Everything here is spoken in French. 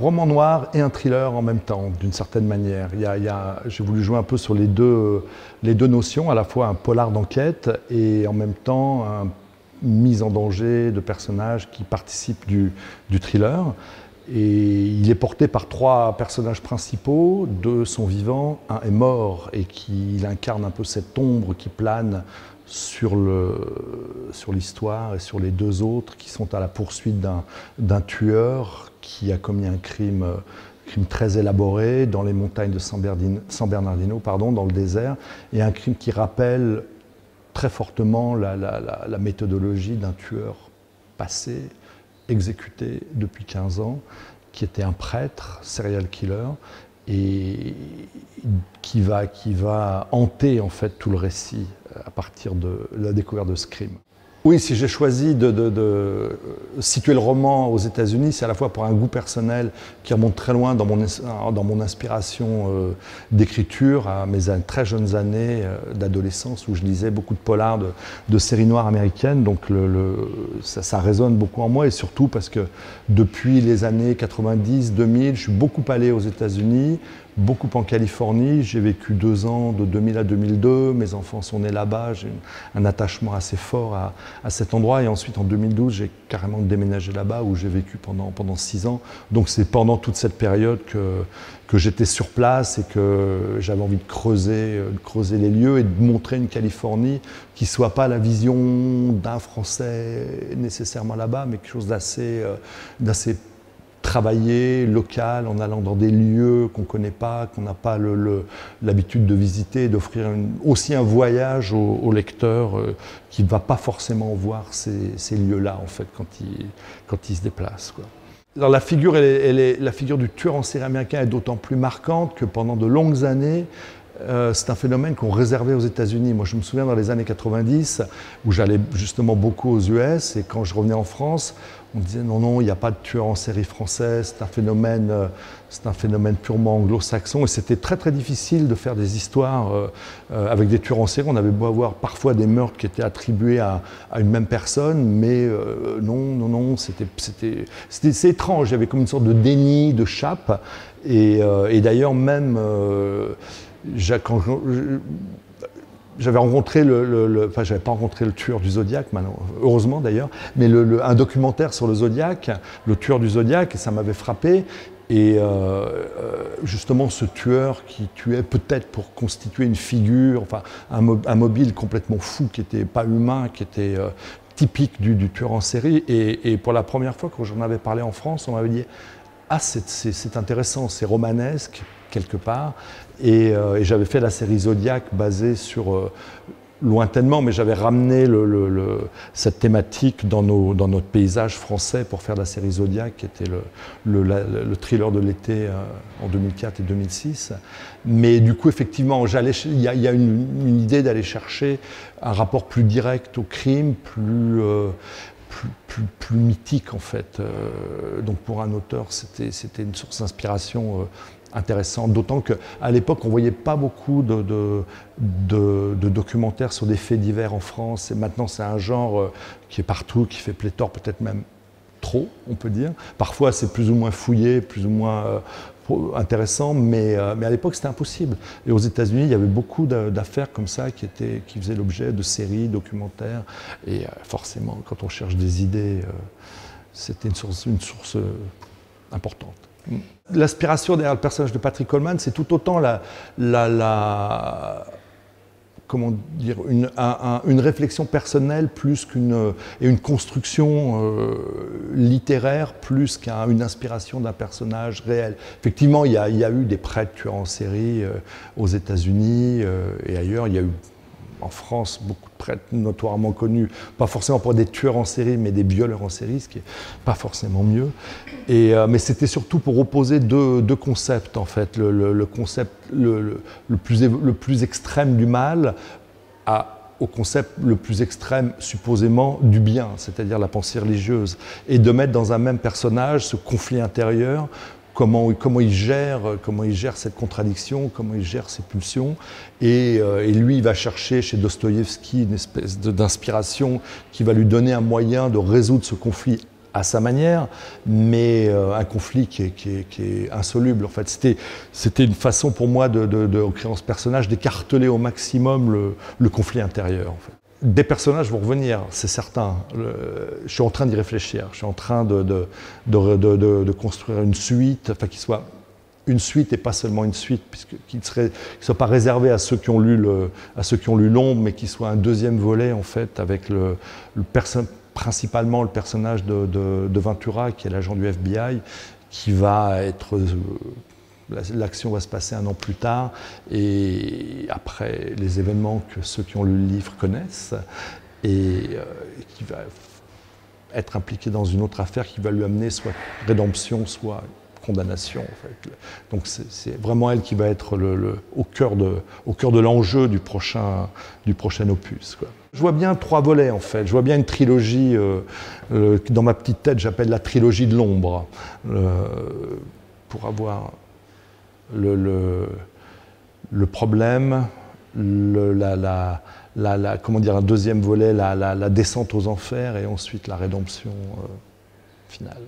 roman noir et un thriller en même temps, d'une certaine manière. J'ai voulu jouer un peu sur les deux, notions, à la fois un polar d'enquête et en même temps une mise en danger de personnages qui participent du thriller. Et il est porté par trois personnages principaux, deux sont vivants, un est mort, et il incarne un peu cette ombre qui plane sur l'histoire et sur les deux autres qui sont à la poursuite d'un tueur qui a commis un crime, crime très élaboré dans les montagnes de San Bernardino, San Bernardino pardon, dans le désert, et un crime qui rappelle très fortement la, la méthodologie d'un tueur passé, exécuté depuis 15 ans, qui était un prêtre, serial killer, et qui va, qui va hanter en fait tout le récit à partir de la découverte de ce crime. Oui, si j'ai choisi de, situer le roman aux États-Unis, c'est à la fois pour un goût personnel qui remonte très loin dans mon, dans mon inspiration euh, d'écriture, à mes très jeunes années euh, d'adolescence où je lisais beaucoup de polars, de, séries noires américaines. Donc ça, ça, résonne beaucoup en moi et surtout parce que depuis les années 90, 2000, je suis beaucoup allé aux États-Unis beaucoup en Californie. J'ai vécu deux ans, de 2000 à 2002. Mes enfants sont nés là-bas. J'ai un attachement assez fort à, cet endroit. Et ensuite, en 2012, j'ai carrément déménagé là-bas où j'ai vécu pendant, pendant six ans. Donc c'est pendant toute cette période que, que j'étais sur place et que j'avais envie de creuser, de creuser les lieux et de montrer une Californie qui soit pas la vision d'un Français nécessairement là-bas, mais quelque chose d'assez, euh, d'assez travailler local en allant dans des lieux qu'on ne connaît pas, qu'on n'a pas l'habitude de visiter, d'offrir aussi un voyage au, lecteur euh, qui ne va pas forcément voir ces, lieux-là en fait quand il, quand il se déplace. Quoi. La figure, la figure du tueur en série américain est d'autant plus marquante que pendant de longues années, euh, c'est un phénomène qu'on réservait aux États-Unis. Moi, je me souviens dans les années 90 où j'allais justement beaucoup aux US et quand je revenais en France, on disait non, non, il n'y a pas de tueur en série français, c'est un phénomène, euh, c'est un phénomène purement anglo-saxon. Et c'était très très difficile de faire des histoires euh, euh, avec des tueurs en série. On avait beau avoir parfois des meurtres qui étaient attribués à, une même personne, mais non, non, non, c'était, c'était, étrange. Il y avait comme une sorte de déni, de chape. Et, d'ailleurs, même quand j'avais rencontré le, enfin j'avais pas rencontré le tueur du Zodiac, heureusement d'ailleurs, mais un documentaire sur le Zodiac, le tueur du Zodiac, et ça m'avait frappé. Et euh, euh, justement, ce tueur qui tuait peut-être pour constituer une figure, enfin un, mobile complètement fou, qui n'était pas humain, qui était euh, typique du, tueur en série. Et, et, pour la première fois, quand j'en avais parlé en France, on m'avait dit Ah, c'est intéressant, c'est romanesque, quelque part. Euh, et, j'avais fait la série Zodiac basée sur, euh, lointainement, mais j'avais ramené cette thématique dans, nos, dans, notre paysage français pour faire la série Zodiac, qui était le, thriller de l'été euh, en 2004 et 2006. Mais du coup, effectivement, il y, a, une, idée d'aller chercher un rapport plus direct au crime, plus... plus, plus, mythique en fait. donc pour un auteur, c'était une source d'inspiration intéressant. D'autant qu'à l'époque, on ne voyait pas beaucoup de, de, documentaires sur des faits divers en France. Et maintenant, c'est un genre euh, qui est partout, qui fait pléthore, peut-être même trop, on peut dire. Parfois, c'est plus ou moins fouillé, plus ou moins euh, intéressant, mais, euh, mais à l'époque, c'était impossible. Et aux États-Unis, il y avait beaucoup d'affaires comme ça qui, étaient, qui faisaient l'objet de séries, documentaires. Et forcément, quand on cherche des idées, c'était une source, une source importante. L'aspiration derrière le personnage de Patrick Coleman, c'est tout autant la, la, comment dire, une, une, réflexion personnelle plus qu'une et une construction euh, littéraire plus qu'une inspiration d'un personnage réel. Effectivement, il y, a, il y, a, eu des prêtres tueurs en série euh, aux États-Unis euh, et ailleurs. Il y a eu en France, beaucoup de prêtres notoirement connus, pas forcément pour des tueurs en série, mais des violeurs en série, ce qui n'est pas forcément mieux. Euh, mais c'était surtout pour opposer deux, concepts, en fait. Le, concept le, plus, le plus extrême du mal au concept le plus extrême, supposément, du bien, c'est-à-dire la pensée religieuse, et de mettre dans un même personnage ce conflit intérieur comment, comment, il gère, comment il gère cette contradiction, comment il gère ses pulsions. Et, euh, et lui, il va chercher chez Dostoïevski une espèce d'inspiration qui va lui donner un moyen de résoudre ce conflit à sa manière, mais euh, un conflit qui est, insoluble. En fait, c'était une façon pour moi de, de, créer ce personnage d'écarteler au maximum le, conflit intérieur. En fait. Des personnages vont revenir, c'est certain. je suis en train d'y réfléchir. Je suis en train de, construire une suite, enfin qui soit une suite et pas seulement une suite, puisque qui ne soit pas réservé à ceux qui ont lu à ceux qui ont lu l'ombre, mais qui soit un deuxième volet en fait avec le, principalement le personnage de, Ventura qui est l'agent du FBI, qui va être euh, L'action va se passer un an plus tard et après les événements que ceux qui ont lu le livre connaissent et euh, qui va être impliqué dans une autre affaire qui va lui amener soit rédemption, soit condamnation. Donc c'est vraiment elle qui va être au cœur de, l'enjeu du prochain, du opus. Je vois bien trois volets en fait. Je vois bien une trilogie euh, euh, dans ma petite tête j'appelle la trilogie de l'ombre euh, pour avoir le, le, problème, comment dire, un deuxième volet, la, descente aux enfers et ensuite la rédemption finale.